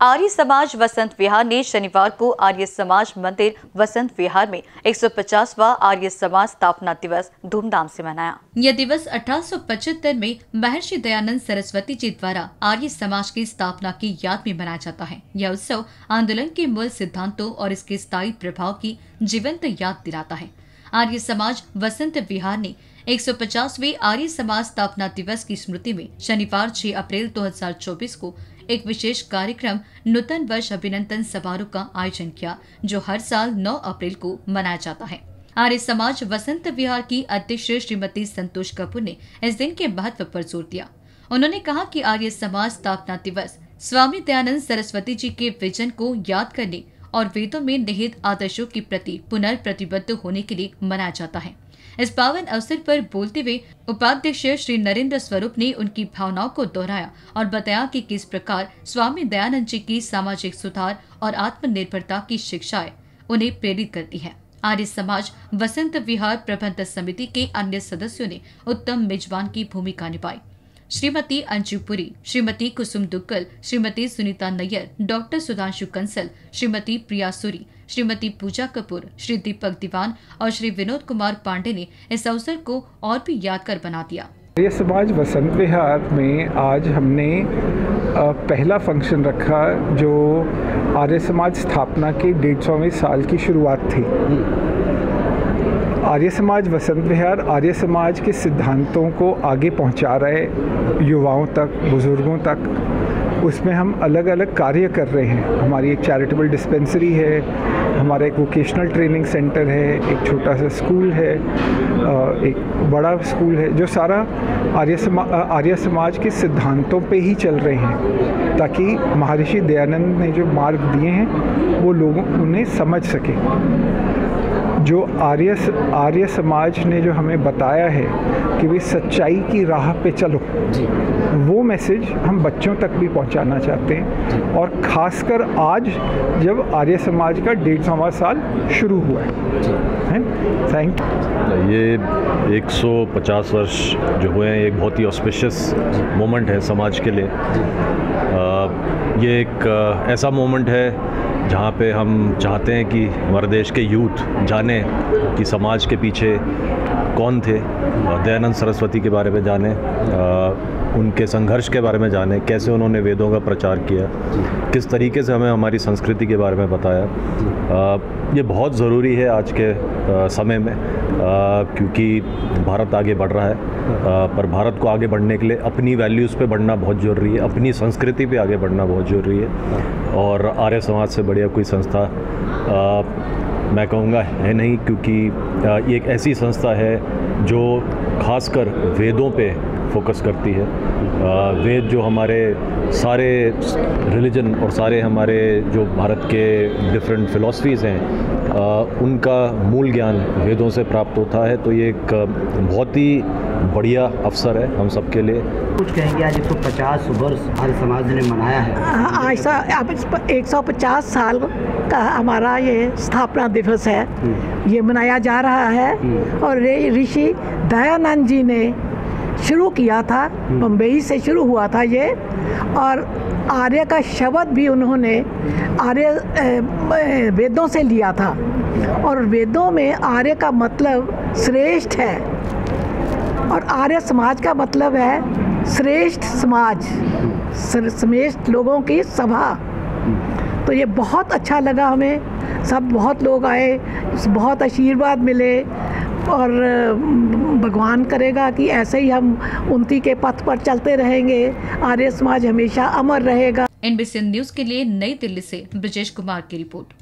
आर्य समाज वसंत विहार ने शनिवार को आर्य समाज मंदिर वसंत विहार में 150वां आर्य समाज स्थापना दिवस धूमधाम से मनाया। यह दिवस 1875 में महर्षि दयानंद सरस्वती जी द्वारा आर्य समाज की स्थापना की याद में मनाया जाता है। यह उत्सव आंदोलन के मूल सिद्धांतों और इसके स्थायी प्रभाव की जीवंत याद दिलाता है। आर्य समाज वसंत विहार ने 150वें आर्य समाज स्थापना दिवस की स्मृति में शनिवार 6 अप्रैल 2024 को एक विशेष कार्यक्रम नूतन वर्ष अभिनंदन समारोह का आयोजन किया, जो हर साल 9 अप्रैल को मनाया जाता है। आर्य समाज वसंत विहार की अध्यक्ष श्रीमती संतोष कपूर ने इस दिन के महत्व पर ज़ोर दिया। उन्होंने कहा कि आर्य समाज स्थापना दिवस स्वामी दयानंद सरस्वती जी के विजन को याद करने और वेदों में निहित आदर्शों के प्रति पुनर्प्रतिबद्ध होने के लिए मनाया जाता है। इस पावन अवसर पर बोलते हुए उपाध्यक्ष श्री नरेंद्र स्वरूप ने उनकी भावनाओं को दोहराया और बताया कि किस प्रकार स्वामी दयानंद जी की सामाजिक सुधार और आत्मनिर्भरता की शिक्षाएँ उन्हें प्रेरित करती है। आर्य समाज, वसंत विहार प्रबंध समिति के अन्य सदस्यों ने उत्तम मेजबान की भूमिका निभाई। श्रीमती अंजुपुरी श्रीमती कुसुम दुग्गल श्रीमती सुनीता नैयर डॉक्टर सुधांशु कंसल श्रीमती प्रिया सूरी श्रीमती पूजा कपूर श्री दीपक दीवान और श्री विनोद कुमार पांडे ने इस अवसर को और भी यादगार बना दिया। आर्य समाज वसंत विहार में आज हमने पहला फ़ंक्शन रखा जो आर्य समाज स्थापना के डेढ़ सौवें साल की शुरुआत थी। आर्य समाज, वसंत विहार आर्य समाज के सिद्धांतों को आगे पहुँचा रहे युवाओं तक, बुज़ुर्गों तक। उसमें हम अलग अलग कार्य कर रहे हैं। हमारी एक चैरिटेबल डिस्पेंसरी है, हमारा एक वोकेशनल ट्रेनिंग सेंटर है, एक छोटा सा स्कूल है एक बड़ा स्कूल है, जो सारा आर्य समा आर्य समाज के सिद्धांतों पे ही चल रहे हैं। ताकि महर्षि दयानंद ने जो मार्ग दिए हैं, वो लोगों उन्हें समझ सके। जो आर्य आर्य समाज ने जो हमें बताया है कि वे सच्चाई की राह पे चलो जी। वो मैसेज हम बच्चों तक भी पहुंचाना चाहते हैं। और ख़ासकर आज जब आर्य समाज का डेढ़ सौवा साल शुरू हुआ है। हैं? थैंक यू ये 150 वर्ष जो हुए हैं एक बहुत ही ऑस्पिशियस मोमेंट है समाज के लिए। आ, ये एक ऐसा मोमेंट है जहाँ पे हम चाहते हैं कि हमारे देश के यूथ जाने कि समाज के पीछे कौन थे दयानंद सरस्वती के बारे में जाने। उनके संघर्ष के बारे में जाने कैसे उन्होंने वेदों का प्रचार किया किस तरीके से हमें हमारी संस्कृति के बारे में बताया। ये बहुत ज़रूरी है आज के समय में क्योंकि भारत आगे बढ़ रहा है। पर भारत को आगे बढ़ने के लिए अपनी वैल्यूज़ पे बढ़ना बहुत ज़रूरी है अपनी संस्कृति पे आगे बढ़ना बहुत ज़रूरी है। और आर्य समाज से बढ़िया कोई संस्था मैं कहूँगा है नहीं क्योंकि ये एक ऐसी संस्था है जो खासकर वेदों पे फोकस करती है। वेद जो हमारे सारे रिलीजन और सारे हमारे जो भारत के डिफरेंट फ़िलासफ़ीज़ हैं उनका मूल ज्ञान वेदों से प्राप्त होता है। तो ये एक बहुत ही बढ़िया अवसर है हम सब के लिए। कुछ कहेंगे आज सौ पचास वर्ष आर्य समाज ने मनाया है। ऐसा अब एक सौ पचास साल का हमारा ये स्थापना दिवस है। हम्म। ये मनाया जा रहा है। हम्म। और ऋषि दयानंद जी ने शुरू किया था हम्म। बम्बई से शुरू हुआ था ये और आर्य का शब्द भी उन्होंने आर्य वेदों से लिया था। और वेदों में आर्य का मतलब श्रेष्ठ है। और आर्य समाज का मतलब है श्रेष्ठ समाज श्रेष्ठ लोगों की सभा। तो ये बहुत अच्छा लगा हमें। सब बहुत लोग आए बहुत आशीर्वाद मिले। और भगवान करेगा कि ऐसे ही हम उन्नति के पथ पर चलते रहेंगे। आर्य समाज हमेशा अमर रहेगा। एनबीसी न्यूज़ के लिए नई दिल्ली से ब्रजेश कुमार की रिपोर्ट।